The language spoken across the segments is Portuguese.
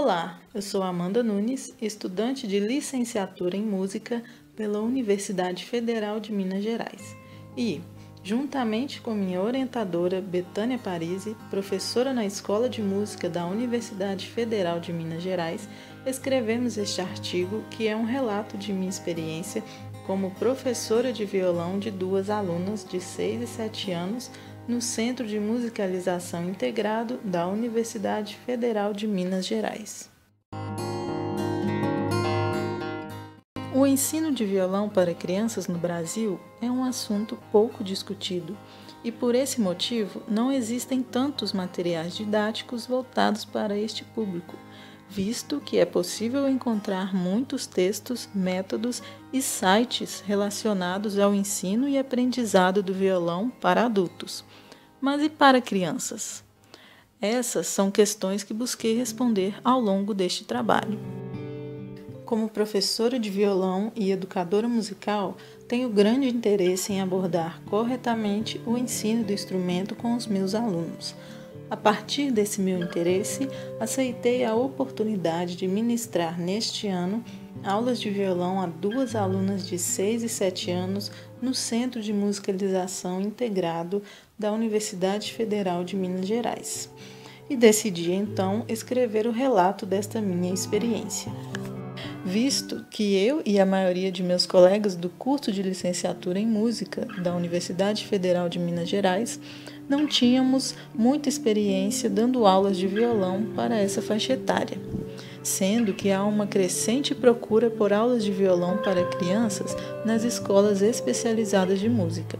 Olá, eu sou Amanda Nunes, estudante de licenciatura em música pela Universidade Federal de Minas Gerais. E, juntamente com minha orientadora Betânia Parisi, professora na Escola de Música da Universidade Federal de Minas Gerais, escrevemos este artigo que é um relato de minha experiência como professora de violão de duas alunas de 6 e 7 anos no Centro de Musicalização Integrado da Universidade Federal de Minas Gerais. O ensino de violão para crianças no Brasil é um assunto pouco discutido e, por esse motivo, não existem tantos materiais didáticos voltados para este público, visto que é possível encontrar muitos textos, métodos e sites relacionados ao ensino e aprendizado do violão para adultos. Mas e para crianças? Essas são questões que busquei responder ao longo deste trabalho. Como professora de violão e educadora musical, tenho grande interesse em abordar corretamente o ensino do instrumento com os meus alunos. A partir desse meu interesse, aceitei a oportunidade de ministrar neste ano aulas de violão a duas alunas de 6 e 7 anos no Centro de Musicalização Integrado da Universidade Federal de Minas Gerais. E decidi então escrever o relato desta minha experiência. Visto que eu e a maioria de meus colegas do curso de licenciatura em música da Universidade Federal de Minas Gerais não tínhamos muita experiência dando aulas de violão para essa faixa etária sendo que há uma crescente procura por aulas de violão para crianças nas escolas especializadas de música,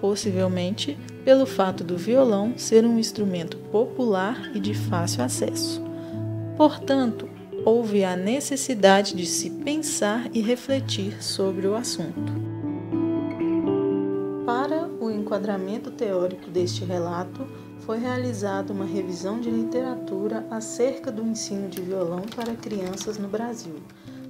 possivelmente pelo fato do violão ser um instrumento popular e de fácil acesso. Portanto, houve a necessidade de se pensar e refletir sobre o assunto. Enquadramento teórico deste relato, foi realizada uma revisão de literatura acerca do ensino de violão para crianças no Brasil,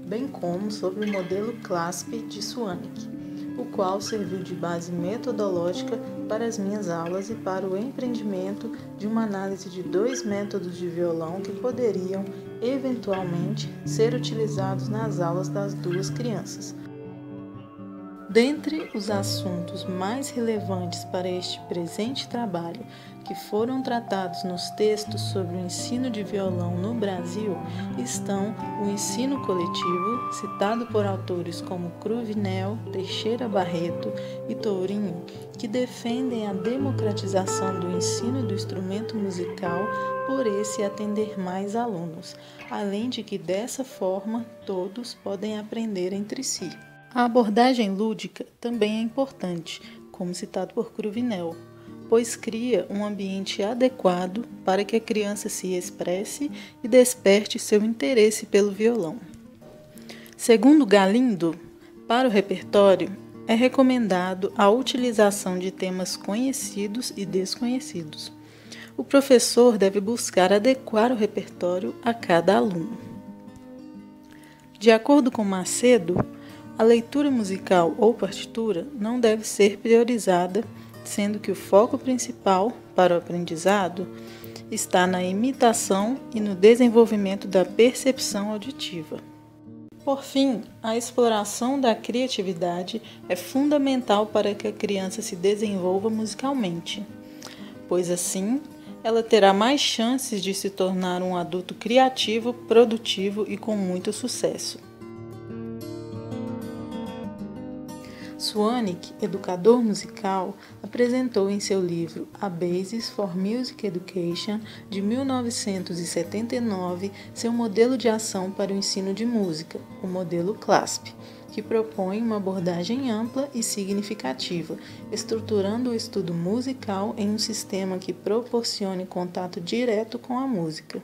bem como sobre o modelo CLASP de Swanek, o qual serviu de base metodológica para as minhas aulas e para o empreendimento de uma análise de dois métodos de violão que poderiam, eventualmente, ser utilizados nas aulas das duas crianças. Dentre os assuntos mais relevantes para este presente trabalho que foram tratados nos textos sobre o ensino de violão no Brasil estão o ensino coletivo, citado por autores como Cruvinel, Teixeira Barreto e Tourinho, que defendem a democratização do ensino do instrumento musical por esse atender mais alunos, além de que dessa forma todos podem aprender entre si. A abordagem lúdica também é importante, como citado por Cruvinel, pois cria um ambiente adequado para que a criança se expresse e desperte seu interesse pelo violão. Segundo Galindo, para o repertório é recomendado a utilização de temas conhecidos e desconhecidos. O professor deve buscar adequar o repertório a cada aluno. De acordo com Macedo, a leitura musical ou partitura não deve ser priorizada sendo que o foco principal para o aprendizado está na imitação e no desenvolvimento da percepção auditiva. Por fim, a exploração da criatividade é fundamental para que a criança se desenvolva musicalmente, pois assim ela terá mais chances de se tornar um adulto criativo, produtivo e com muito sucesso. Swanik, educador musical, apresentou em seu livro A Basis for Music Education, de 1979, seu modelo de ação para o ensino de música, o modelo CLASP, que propõe uma abordagem ampla e significativa, estruturando o estudo musical em um sistema que proporcione contato direto com a música.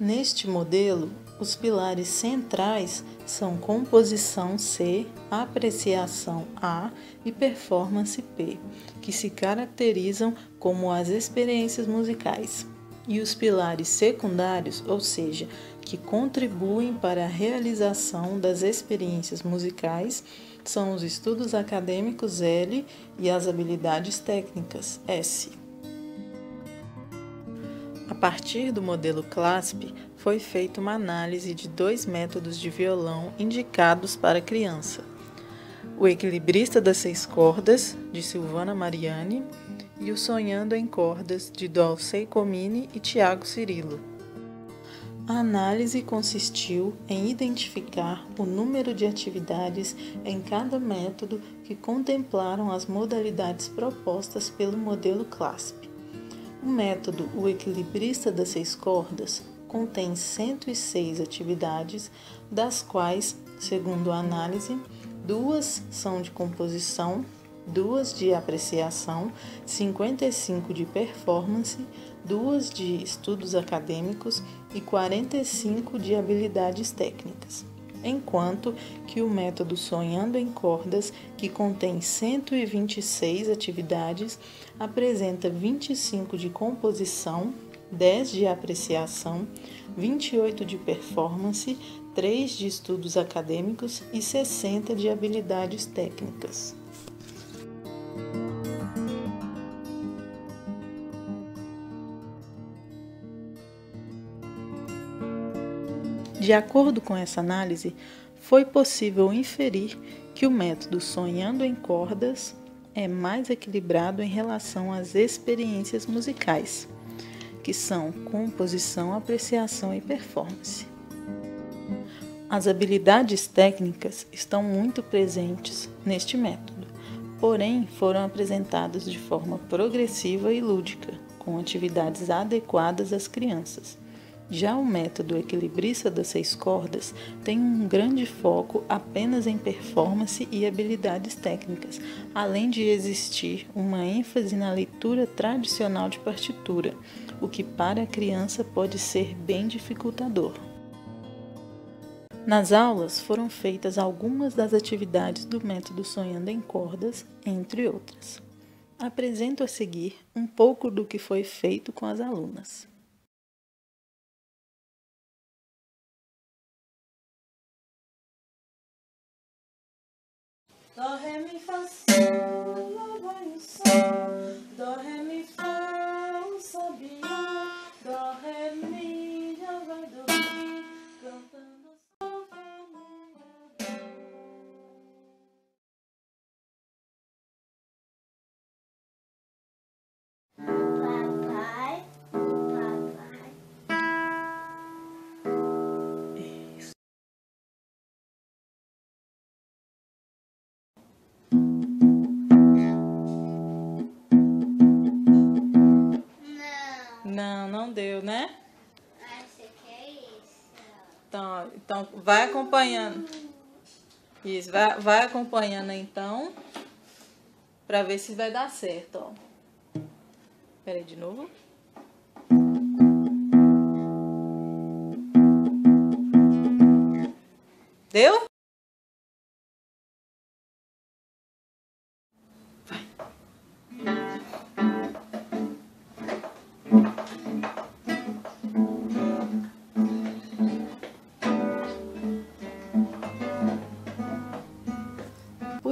Neste modelo, os pilares centrais são composição C, apreciação A e performance P, que se caracterizam como as experiências musicais. E os pilares secundários, ou seja, que contribuem para a realização das experiências musicais, são os estudos acadêmicos L e as habilidades técnicas S. A partir do modelo CLASP, foi feita uma análise de dois métodos de violão indicados para criança: o Equilibrista das Seis Cordas, de Silvana Mariani, e o Sonhando em Cordas, de Dolcei Comini e Tiago Cirilo. A análise consistiu em identificar o número de atividades em cada método que contemplaram as modalidades propostas pelo modelo CLASP. O método O Equilibrista das Seis Cordas contém 106 atividades, das quais, segundo a análise, duas são de composição, duas de apreciação, 55 de performance, duas de estudos acadêmicos e 45 de habilidades técnicas enquanto que o método Sonhando em Cordas, que contém 126 atividades, apresenta 25 de composição, 10 de apreciação, 28 de performance, 3 de estudos acadêmicos e 60 de habilidades técnicas. De acordo com essa análise, foi possível inferir que o método Sonhando em Cordas é mais equilibrado em relação às experiências musicais, que são composição, apreciação e performance. As habilidades técnicas estão muito presentes neste método, porém foram apresentadas de forma progressiva e lúdica, com atividades adequadas às crianças já o método equilibrista das seis cordas tem um grande foco apenas em performance e habilidades técnicas, além de existir uma ênfase na leitura tradicional de partitura, o que para a criança pode ser bem dificultador. Nas aulas foram feitas algumas das atividades do método Sonhando em Cordas, entre outras. Apresento a seguir um pouco do que foi feito com as alunas. Dó, ré, mi, fá, sol, lá vai o sol. Dó, ré, mi, fá, o sabiá. Não. Não, deu, né? Acho que é isso. Então, então vai acompanhando. Isso, vai, vai acompanhando então. Pra ver se vai dar certo, ó. Pera aí de novo. Deu?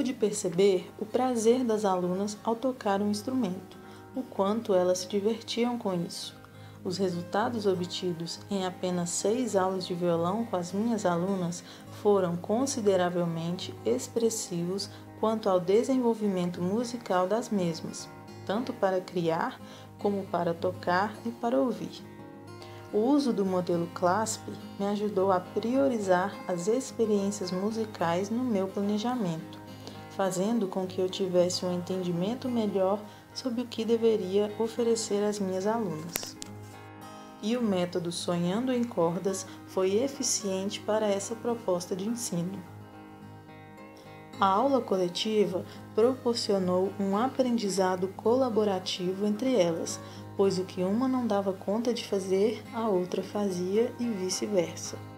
Pude perceber o prazer das alunas ao tocar um instrumento, o quanto elas se divertiam com isso. Os resultados obtidos em apenas seis aulas de violão com as minhas alunas foram consideravelmente expressivos quanto ao desenvolvimento musical das mesmas, tanto para criar como para tocar e para ouvir. O uso do modelo CLASP me ajudou a priorizar as experiências musicais no meu planejamento, fazendo com que eu tivesse um entendimento melhor sobre o que deveria oferecer às minhas alunas. E o método Sonhando em Cordas foi eficiente para essa proposta de ensino. A aula coletiva proporcionou um aprendizado colaborativo entre elas, pois o que uma não dava conta de fazer, a outra fazia e vice-versa.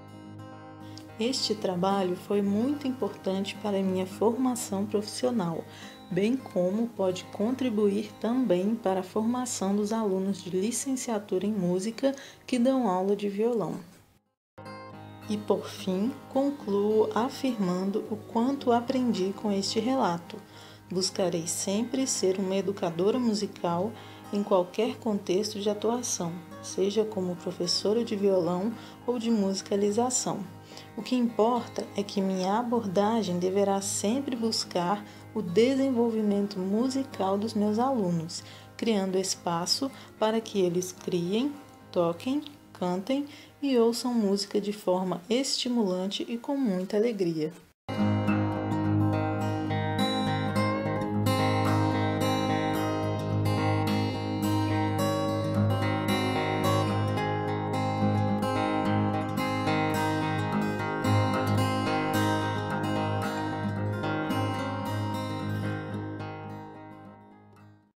Este trabalho foi muito importante para minha formação profissional, bem como pode contribuir também para a formação dos alunos de licenciatura em música que dão aula de violão. E por fim, concluo afirmando o quanto aprendi com este relato. Buscarei sempre ser uma educadora musical em qualquer contexto de atuação, seja como professora de violão ou de musicalização. O que importa é que minha abordagem deverá sempre buscar o desenvolvimento musical dos meus alunos, criando espaço para que eles criem, toquem, cantem e ouçam música de forma estimulante e com muita alegria.